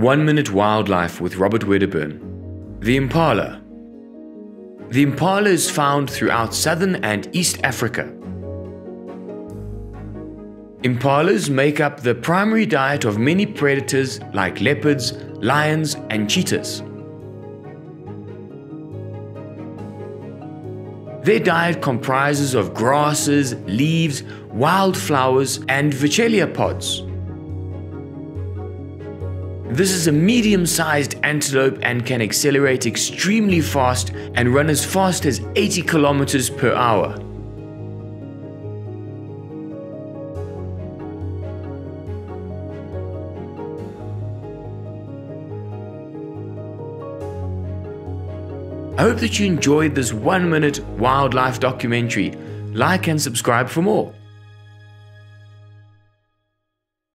One Minute Wildlife with Robert Wedderburn. The impala. The impala is found throughout southern and east Africa. Impalas make up the primary diet of many predators like leopards, lions, and cheetahs. Their diet comprises of grasses, leaves, wildflowers, and Vachellia pods. This is a medium-sized antelope and can accelerate extremely fast and run as fast as 80 kilometers per hour. I hope that you enjoyed this one minute wildlife documentary. Like and subscribe for more.